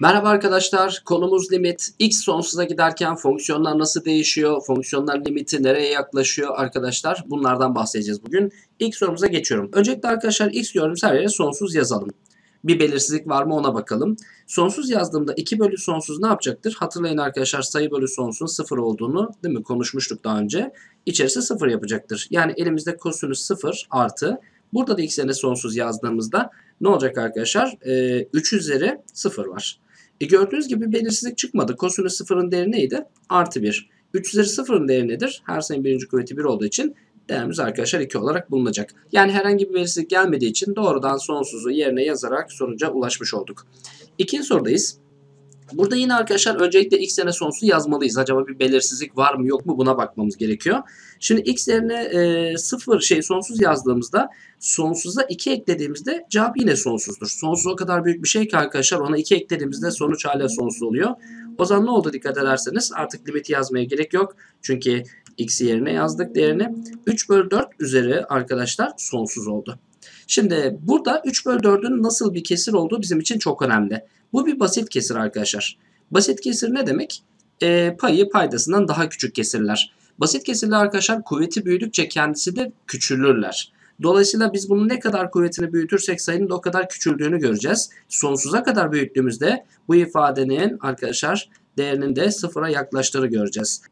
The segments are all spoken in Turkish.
Merhaba arkadaşlar, konumuz limit. X sonsuza giderken fonksiyonlar nasıl değişiyor? Fonksiyonlar limiti nereye yaklaşıyor arkadaşlar? Bunlardan bahsedeceğiz bugün. İlk sorumuza geçiyorum. Öncelikle arkadaşlar x gördüğümüz her yere sonsuz yazalım. Bir belirsizlik var mı ona bakalım. Sonsuz yazdığımda 2 bölü sonsuz ne yapacaktır? Hatırlayın arkadaşlar sayı bölü sonsuz 0 olduğunu değil mi konuşmuştuk daha önce. İçerisi 0 yapacaktır. Yani elimizde kosinüs 0 artı. Burada da x yerine sonsuz yazdığımızda ne olacak arkadaşlar? Ee, 3 üzeri 0 var. E gördüğünüz gibi belirsizlik çıkmadı. Kosinüs sıfırın değeri neydi? Artı 1. 3 üzeri sıfırın değeri nedir? Her sayının birinci kuvveti 1 olduğu için değerimiz arkadaşlar 2 olarak bulunacak. Yani herhangi bir belirsizlik gelmediği için doğrudan sonsuzu yerine yazarak sonuca ulaşmış olduk. İkinci sorudayız. Burada yine arkadaşlar öncelikle x yerine sonsuz yazmalıyız. Acaba bir belirsizlik var mı yok mu buna bakmamız gerekiyor. Şimdi x yerine e, sıfır şey sonsuz yazdığımızda sonsuza 2 eklediğimizde cevap yine sonsuzdur. Sonsuz o kadar büyük bir şey ki arkadaşlar ona 2 eklediğimizde sonuç hala sonsuz oluyor. O zaman ne oldu dikkat ederseniz artık limiti yazmaya gerek yok. Çünkü x yerine yazdık değerini. 3 bölü 4 üzeri arkadaşlar sonsuz oldu. Şimdi burada 3 bölü 4'ün nasıl bir kesir olduğu bizim için çok önemli. Bu bir basit kesir arkadaşlar. Basit kesir ne demek? E, payı paydasından daha küçük kesirler. Basit kesirler arkadaşlar kuvveti büyüdükçe kendisi de küçülürler. Dolayısıyla biz bunun ne kadar kuvvetini büyütürsek sayının da o kadar küçüldüğünü göreceğiz. Sonsuza kadar büyüttüğümüzde bu ifadenin arkadaşlar değerinin de sıfıra yaklaştığını göreceğiz.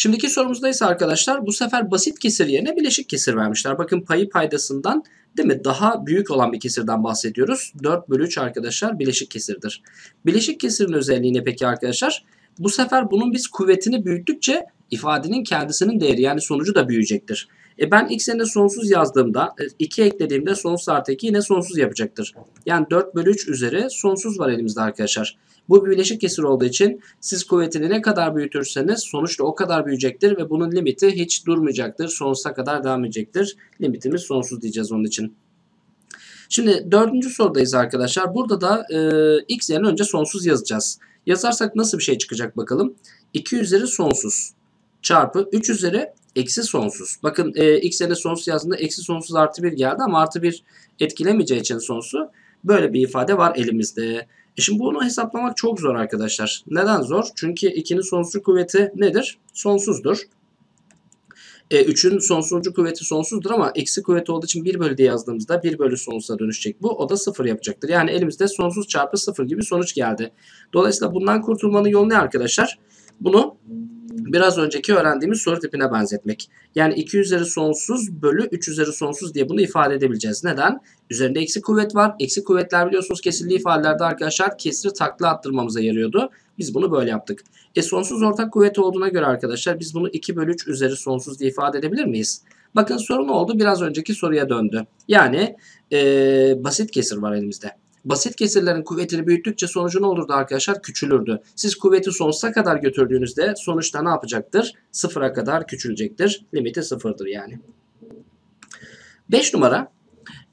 Şimdiki sorumuzda ise arkadaşlar bu sefer basit kesir yerine bileşik kesir vermişler. Bakın payı paydasından değil mi daha büyük olan bir kesirden bahsediyoruz. 4 bölü 3 arkadaşlar bileşik kesirdir. Bileşik kesirin özelliği ne peki arkadaşlar? Bu sefer bunun biz kuvvetini büyüttükçe ifadenin kendisinin değeri yani sonucu da büyüyecektir. E ben x yerine sonsuz yazdığımda 2 e, eklediğimde sonsuz artı 2 yine sonsuz yapacaktır. Yani 4 bölü 3 üzeri sonsuz var elimizde arkadaşlar. Bu bir bileşik kesir olduğu için siz kuvvetini ne kadar büyütürseniz sonuçta o kadar büyüyecektir ve bunun limiti hiç durmayacaktır. Sonsuza kadar devam edecektir. Limitimiz sonsuz diyeceğiz onun için. Şimdi dördüncü sorudayız arkadaşlar. Burada da e, x yerine önce sonsuz yazacağız. Yazarsak nasıl bir şey çıkacak bakalım. 2 üzeri sonsuz çarpı 3 üzeri eksi sonsuz. Bakın e, x yerine sonsuz yazdığında eksi sonsuz artı 1 geldi ama artı 1 etkilemeyeceği için sonsuzu böyle bir ifade var elimizde. E şimdi bunu hesaplamak çok zor arkadaşlar. Neden zor? Çünkü 2'nin sonsuzluk kuvveti nedir? Sonsuzdur. E, 3'ün sonsuzluk kuvveti sonsuzdur ama eksi kuvveti olduğu için 1 bölü diye yazdığımızda 1 bölü sonsuza dönüşecek bu. O da 0 yapacaktır. Yani elimizde sonsuz çarpı 0 gibi sonuç geldi. Dolayısıyla bundan kurtulmanın yolu ne arkadaşlar? Bunu biraz önceki öğrendiğimiz soru tipine benzetmek. Yani 2 üzeri sonsuz bölü 3 üzeri sonsuz diye bunu ifade edebileceğiz. Neden? Üzerinde eksi kuvvet var. Eksi kuvvetler biliyorsunuz kesirli ifadelerde arkadaşlar kesri takla attırmamıza yarıyordu. Biz bunu böyle yaptık. E sonsuz ortak kuvvet olduğuna göre arkadaşlar biz bunu 2 bölü 3 üzeri sonsuz diye ifade edebilir miyiz? Bakın soru ne oldu? Biraz önceki soruya döndü. Yani ee, basit kesir var elimizde. Basit kesirlerin kuvvetini büyüttükçe sonucu ne olurdu arkadaşlar? Küçülürdü. Siz kuvveti sonsuza kadar götürdüğünüzde sonuçta ne yapacaktır? Sıfıra kadar küçülecektir. Limiti sıfırdır yani. 5 numara.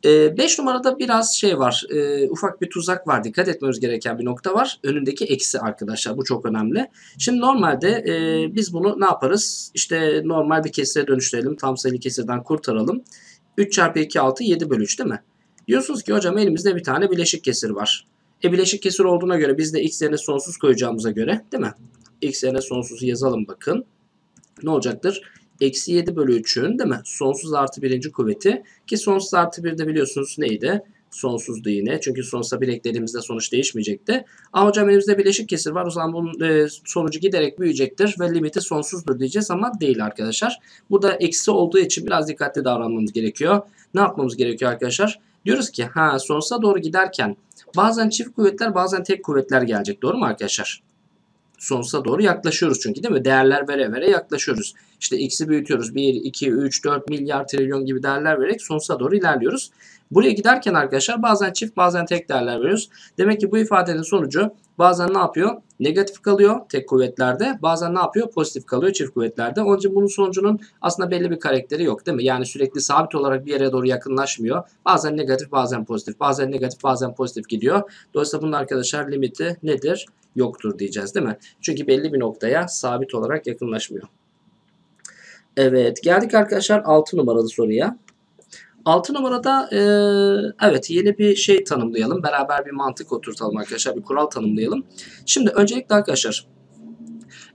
5 ee, numarada biraz şey var. E, ufak bir tuzak var. Dikkat etmemiz gereken bir nokta var. Önündeki eksi arkadaşlar. Bu çok önemli. Şimdi normalde e, biz bunu ne yaparız? İşte normal bir kesire dönüştürelim. Tam sayılı kesirden kurtaralım. 3 çarpı 2 6 7 bölü 3 değil mi? Diyorsunuz ki hocam elimizde bir tane bileşik kesir var. E bileşik kesir olduğuna göre biz de x yerine sonsuz koyacağımıza göre değil mi? x yerine sonsuzu yazalım bakın. Ne olacaktır? Eksi 7 bölü 3'ün değil mi? Sonsuz artı birinci kuvveti. Ki sonsuz artı 1 de biliyorsunuz neydi? Sonsuzdu yine. Çünkü sonsuza bir eklediğimizde sonuç değişmeyecekti. Ama hocam elimizde bileşik kesir var. O zaman bunun e, sonucu giderek büyüyecektir ve limiti sonsuzdur diyeceğiz ama değil arkadaşlar. Burada eksi olduğu için biraz dikkatli davranmamız gerekiyor. Ne yapmamız gerekiyor arkadaşlar? Diyoruz ki ha sonsuza doğru giderken bazen çift kuvvetler bazen tek kuvvetler gelecek. Doğru mu arkadaşlar? Sonsuza doğru yaklaşıyoruz çünkü değil mi? Değerler vere vere yaklaşıyoruz. İşte x'i büyütüyoruz. 1, 2, 3, 4 milyar trilyon gibi değerler vererek sonsuza doğru ilerliyoruz. Buraya giderken arkadaşlar bazen çift bazen tek değerler veriyoruz. Demek ki bu ifadenin sonucu bazen ne yapıyor? Negatif kalıyor tek kuvvetlerde. Bazen ne yapıyor? Pozitif kalıyor çift kuvvetlerde. Onun için bunun sonucunun aslında belli bir karakteri yok değil mi? Yani sürekli sabit olarak bir yere doğru yakınlaşmıyor. Bazen negatif bazen pozitif. Bazen negatif bazen pozitif gidiyor. Dolayısıyla bunun arkadaşlar limiti nedir? Yoktur diyeceğiz değil mi? Çünkü belli bir noktaya sabit olarak yakınlaşmıyor. Evet geldik arkadaşlar 6 numaralı soruya. 6 numarada e, evet yeni bir şey tanımlayalım. Beraber bir mantık oturtalım arkadaşlar. Bir kural tanımlayalım. Şimdi öncelikle arkadaşlar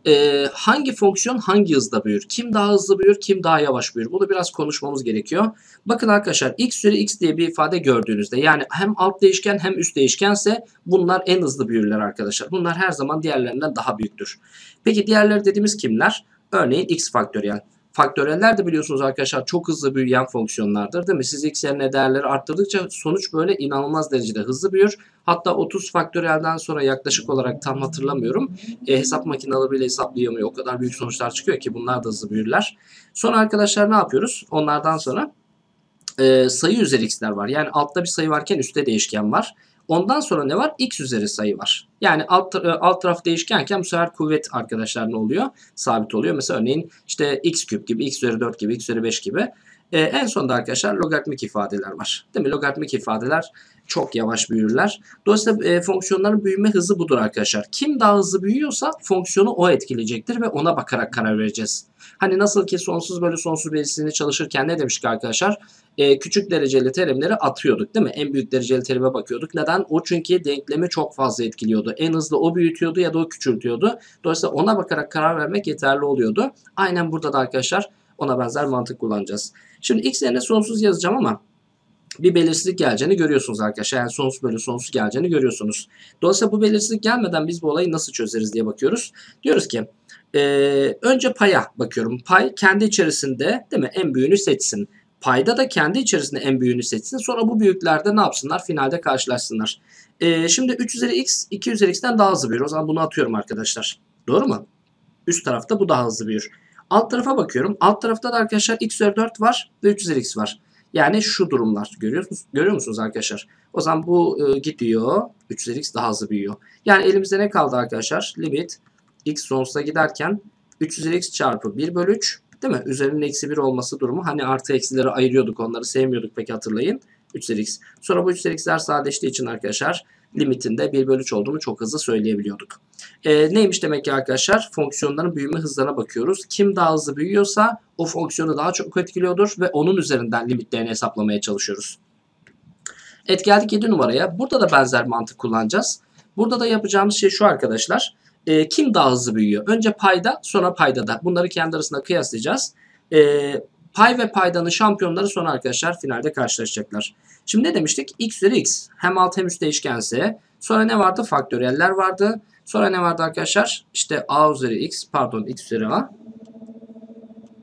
e, hangi fonksiyon hangi hızda büyür? Kim daha hızlı büyür, kim daha yavaş büyür? Bunu biraz konuşmamız gerekiyor. Bakın arkadaşlar x üzeri x diye bir ifade gördüğünüzde yani hem alt değişken hem üst değişkense bunlar en hızlı büyürler arkadaşlar. Bunlar her zaman diğerlerinden daha büyüktür. Peki diğerleri dediğimiz kimler? Örneğin x faktöriyel. Faktöreller de biliyorsunuz arkadaşlar çok hızlı büyüyen fonksiyonlardır değil mi? Siz x yerine değerleri arttırdıkça sonuç böyle inanılmaz derecede hızlı büyür. Hatta 30 faktöriyelden sonra yaklaşık olarak tam hatırlamıyorum. E, hesap makineleri bile hesaplayamıyor. O kadar büyük sonuçlar çıkıyor ki bunlar da hızlı büyürler. Sonra arkadaşlar ne yapıyoruz? Onlardan sonra e, sayı üzeri x'ler var. Yani altta bir sayı varken üstte değişken var. Ondan sonra ne var? X üzeri sayı var. Yani alt, e, alt taraf değişkenken bu sefer kuvvet arkadaşlar ne oluyor? Sabit oluyor. Mesela örneğin işte x küp gibi, x üzeri 4 gibi, x üzeri 5 gibi. Ee, en sonunda arkadaşlar logaritmik ifadeler var. Değil mi? Logaritmik ifadeler çok yavaş büyürler. Dolayısıyla e, fonksiyonların büyüme hızı budur arkadaşlar. Kim daha hızlı büyüyorsa fonksiyonu o etkileyecektir ve ona bakarak karar vereceğiz. Hani nasıl ki sonsuz bölü sonsuz belirsizliğini çalışırken ne demiştik arkadaşlar? e, küçük dereceli terimleri atıyorduk değil mi? En büyük dereceli terime bakıyorduk. Neden? O çünkü denklemi çok fazla etkiliyordu. En hızlı o büyütüyordu ya da o küçültüyordu. Dolayısıyla ona bakarak karar vermek yeterli oluyordu. Aynen burada da arkadaşlar ona benzer mantık kullanacağız. Şimdi x yerine sonsuz yazacağım ama bir belirsizlik geleceğini görüyorsunuz arkadaşlar. Yani sonsuz bölü sonsuz geleceğini görüyorsunuz. Dolayısıyla bu belirsizlik gelmeden biz bu olayı nasıl çözeriz diye bakıyoruz. Diyoruz ki e, önce paya bakıyorum. Pay kendi içerisinde değil mi en büyüğünü seçsin. Payda da kendi içerisinde en büyüğünü seçsin. Sonra bu büyüklerde ne yapsınlar? Finalde karşılaşsınlar. Ee, şimdi 3 üzeri x 2 üzeri x'ten daha hızlı büyür. O zaman bunu atıyorum arkadaşlar. Doğru mu? Üst tarafta bu daha hızlı büyür. Alt tarafa bakıyorum. Alt tarafta da arkadaşlar x üzeri 4 var ve 3 üzeri x var. Yani şu durumlar görüyor musunuz, görüyor musunuz arkadaşlar? O zaman bu e, gidiyor. 3 üzeri x daha hızlı büyüyor. Yani elimizde ne kaldı arkadaşlar? Limit x sonsuza giderken 3 üzeri x çarpı 1 bölü 3 Değil mi? Üzerinin eksi 1 olması durumu. Hani artı eksileri ayırıyorduk. Onları sevmiyorduk peki hatırlayın. 3 üzeri x. Sonra bu 3 üzeri x'ler sadeleştiği için arkadaşlar limitinde 1 bölü 3 olduğunu çok hızlı söyleyebiliyorduk. E, neymiş demek ki arkadaşlar? Fonksiyonların büyüme hızlarına bakıyoruz. Kim daha hızlı büyüyorsa o fonksiyonu daha çok etkiliyordur ve onun üzerinden limitlerini hesaplamaya çalışıyoruz. Evet geldik 7 numaraya. Burada da benzer mantık kullanacağız. Burada da yapacağımız şey şu arkadaşlar e, kim daha hızlı büyüyor? Önce payda sonra paydada. Bunları kendi arasında kıyaslayacağız. E, pay ve paydanın şampiyonları sonra arkadaşlar finalde karşılaşacaklar. Şimdi ne demiştik? x üzeri x. Hem alt hem üst değişkense. Sonra ne vardı? Faktöriyeller vardı. Sonra ne vardı arkadaşlar? İşte a üzeri x pardon x üzeri a.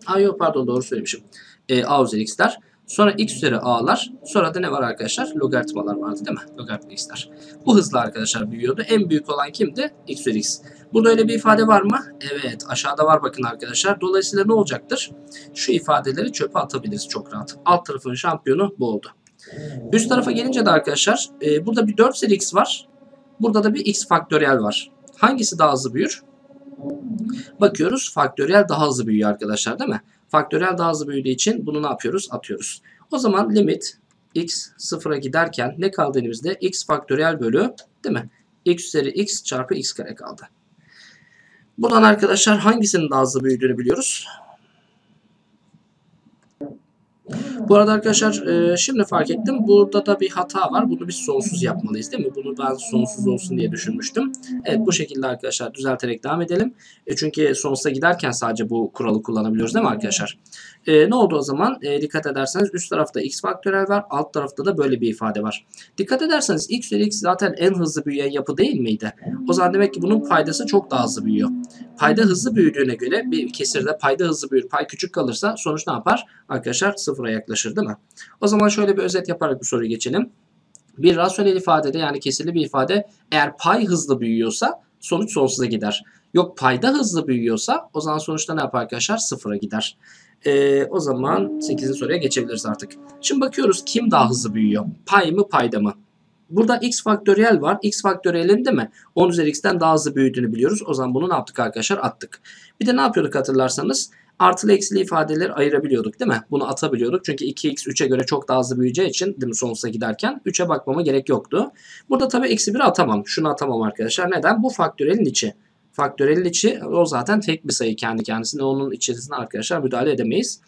A yok pardon doğru söylemişim. E, a üzeri x'ler. Sonra x üzeri a'lar. Sonra da ne var arkadaşlar? Logaritmalar vardı değil mi? Logaritma x'ler. Bu hızla arkadaşlar büyüyordu. En büyük olan kimdi? x üzeri x. Burada öyle bir ifade var mı? Evet aşağıda var bakın arkadaşlar. Dolayısıyla ne olacaktır? Şu ifadeleri çöpe atabiliriz çok rahat. Alt tarafın şampiyonu bu oldu. Üst tarafa gelince de arkadaşlar e, burada bir 4 üzeri x var. Burada da bir x faktöriyel var. Hangisi daha hızlı büyür? Bakıyoruz faktöriyel daha hızlı büyüyor arkadaşlar değil mi? Faktöriyel daha hızlı büyüdüğü için bunu ne yapıyoruz? Atıyoruz. O zaman limit x sıfıra giderken ne kaldı elimizde? x faktöriyel bölü değil mi? x üzeri x çarpı x kare kaldı. Buradan arkadaşlar hangisinin daha hızlı büyüdüğünü biliyoruz. Bu arada arkadaşlar e, şimdi fark ettim. Burada da bir hata var. Bunu biz sonsuz yapmalıyız değil mi? Bunu ben sonsuz olsun diye düşünmüştüm. Evet bu şekilde arkadaşlar düzelterek devam edelim. E, çünkü sonsuza giderken sadece bu kuralı kullanabiliyoruz değil mi arkadaşlar? E, ne oldu o zaman? Dikkat ederseniz üst tarafta x faktörel var. Alt tarafta da böyle bir ifade var. Dikkat ederseniz x üzeri x zaten en hızlı büyüyen yapı değil miydi? O zaman demek ki bunun paydası çok daha hızlı büyüyor. Payda hızlı büyüdüğüne göre bir kesirde payda hızlı büyür. Pay küçük kalırsa sonuç ne yapar? Arkadaşlar sıfıra yaklaşır değil mi? O zaman şöyle bir özet yaparak bu soruyu geçelim. Bir rasyonel ifadede yani kesirli bir ifade eğer pay hızlı büyüyorsa sonuç sonsuza gider. Yok payda hızlı büyüyorsa o zaman sonuçta ne yapar arkadaşlar? Sıfıra gider. Ee, o zaman 8. soruya geçebiliriz artık. Şimdi bakıyoruz kim daha hızlı büyüyor? Pay mı payda mı? Burada x faktöriyel var. x faktöriyelin değil mi? 10 üzeri x'ten daha hızlı büyüdüğünü biliyoruz. O zaman bunu ne yaptık arkadaşlar? Attık. Bir de ne yapıyorduk hatırlarsanız? Artılı eksili ifadeleri ayırabiliyorduk değil mi? Bunu atabiliyorduk. Çünkü 2x 3'e göre çok daha hızlı büyüyeceği için değil mi sonsuza giderken 3'e bakmama gerek yoktu. Burada tabii eksi 1'i atamam. Şunu atamam arkadaşlar. Neden? Bu faktörelin içi. Faktörelin içi o zaten tek bir sayı kendi kendisine. Onun içerisine arkadaşlar müdahale edemeyiz.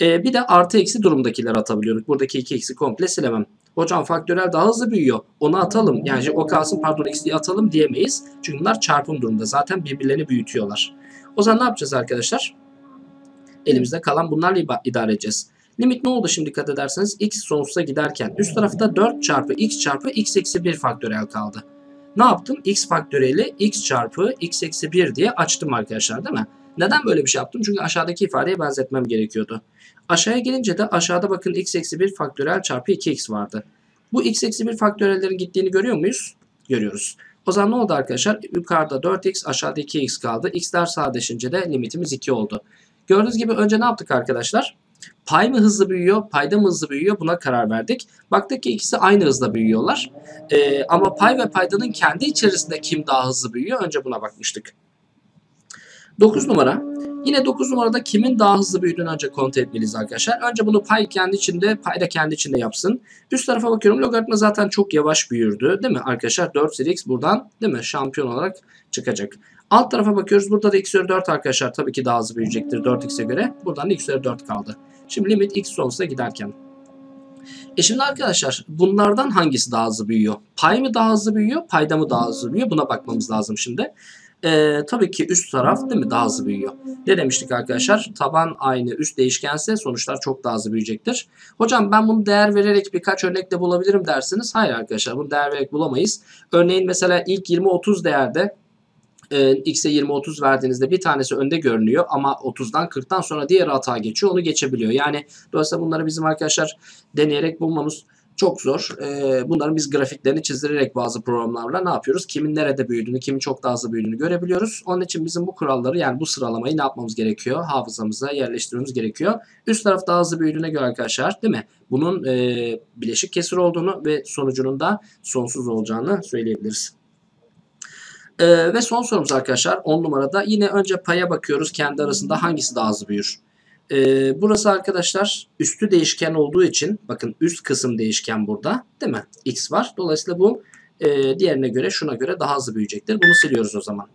E, bir de artı eksi durumdakileri atabiliyorduk. Buradaki 2 x'i komple silemem. Hocam faktörel daha hızlı büyüyor. Onu atalım. Yani o kalsın pardon x'liği atalım diyemeyiz. Çünkü bunlar çarpım durumda. Zaten birbirlerini büyütüyorlar. O zaman ne yapacağız arkadaşlar? Elimizde kalan bunlarla idare edeceğiz. Limit ne oldu şimdi dikkat ederseniz x sonsuza giderken üst tarafta 4 çarpı x çarpı x eksi 1 faktörel kaldı. Ne yaptım? x faktöriyeli x çarpı x eksi 1 diye açtım arkadaşlar değil mi? Neden böyle bir şey yaptım? Çünkü aşağıdaki ifadeye benzetmem gerekiyordu. Aşağıya gelince de aşağıda bakın x eksi 1 faktörel çarpı 2x vardı. Bu x eksi 1 faktörellerin gittiğini görüyor muyuz? Görüyoruz. O zaman ne oldu arkadaşlar? Yukarıda 4x aşağıda 2x kaldı. x'ler sadeleşince de limitimiz 2 oldu. Gördüğünüz gibi önce ne yaptık arkadaşlar? Pay mı hızlı büyüyor, payda mı hızlı büyüyor buna karar verdik. Baktık ki ikisi aynı hızla büyüyorlar. Ee, ama pay ve paydanın kendi içerisinde kim daha hızlı büyüyor önce buna bakmıştık. 9 numara. Yine 9 numarada kimin daha hızlı büyüdüğünü önce kontrol etmeliyiz arkadaşlar. Önce bunu pay kendi içinde, pay da kendi içinde yapsın. Üst tarafa bakıyorum. Logaritma zaten çok yavaş büyürdü. Değil mi arkadaşlar? 4 x buradan değil mi? Şampiyon olarak çıkacak. Alt tarafa bakıyoruz. Burada da x üzeri 4 arkadaşlar tabii ki daha hızlı büyüyecektir 4x'e göre. Buradan da x üzeri 4 kaldı. Şimdi limit x sonsuza giderken. E şimdi arkadaşlar bunlardan hangisi daha hızlı büyüyor? Pay mı daha hızlı büyüyor? Payda mı daha hızlı büyüyor? Buna bakmamız lazım şimdi. Ee, tabii ki üst taraf değil mi daha hızlı büyüyor. Ne demiştik arkadaşlar? Taban aynı üst değişkense sonuçlar çok daha hızlı büyüyecektir. Hocam ben bunu değer vererek birkaç örnekle bulabilirim dersiniz. Hayır arkadaşlar bunu değer vererek bulamayız. Örneğin mesela ilk 20-30 değerde e, x'e 20-30 verdiğinizde bir tanesi önde görünüyor ama 30'dan 40'tan sonra diğer hata geçiyor onu geçebiliyor. Yani dolayısıyla bunları bizim arkadaşlar deneyerek bulmamız çok zor. E, bunların biz grafiklerini çizdirerek bazı programlarla ne yapıyoruz? Kimin nerede büyüdüğünü, kimin çok daha hızlı büyüdüğünü görebiliyoruz. Onun için bizim bu kuralları yani bu sıralamayı ne yapmamız gerekiyor? Hafızamıza yerleştirmemiz gerekiyor. Üst taraf daha hızlı büyüdüğüne göre arkadaşlar değil mi? Bunun e, bileşik kesir olduğunu ve sonucunun da sonsuz olacağını söyleyebiliriz. Ee, ve son sorumuz arkadaşlar 10 numarada yine önce paya bakıyoruz kendi arasında hangisi daha hızlı büyür. Ee, burası arkadaşlar üstü değişken olduğu için bakın üst kısım değişken burada değil mi? X var. Dolayısıyla bu e, diğerine göre şuna göre daha hızlı büyüyecektir. Bunu siliyoruz o zaman.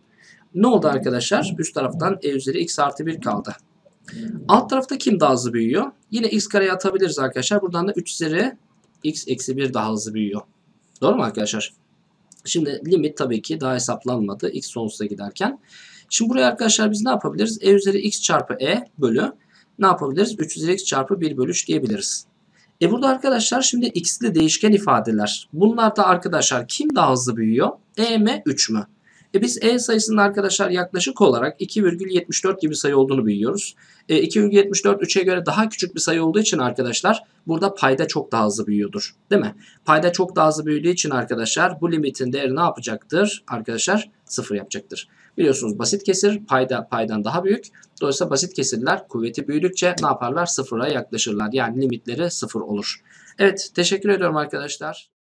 Ne oldu arkadaşlar? Üst taraftan e üzeri x artı 1 kaldı. Alt tarafta kim daha hızlı büyüyor? Yine x kareye atabiliriz arkadaşlar. Buradan da 3 üzeri x eksi 1 daha hızlı büyüyor. Doğru mu arkadaşlar? Şimdi limit tabii ki daha hesaplanmadı x sonsuza giderken. Şimdi buraya arkadaşlar biz ne yapabiliriz? e üzeri x çarpı e bölü ne yapabiliriz? 3 üzeri x çarpı 1 bölü 3 diyebiliriz. E burada arkadaşlar şimdi x'li değişken ifadeler. Bunlar da arkadaşlar kim daha hızlı büyüyor? e mi 3 mü? E biz e sayısının arkadaşlar yaklaşık olarak 2,74 gibi sayı olduğunu biliyoruz. E 2,74 3'e göre daha küçük bir sayı olduğu için arkadaşlar burada payda çok daha hızlı büyüyordur. Değil mi? Payda çok daha hızlı büyüdüğü için arkadaşlar bu limitin değeri ne yapacaktır? Arkadaşlar sıfır yapacaktır. Biliyorsunuz basit kesir payda paydan daha büyük. Dolayısıyla basit kesirler kuvveti büyüdükçe ne yaparlar? Sıfıra yaklaşırlar. Yani limitleri sıfır olur. Evet teşekkür ediyorum arkadaşlar.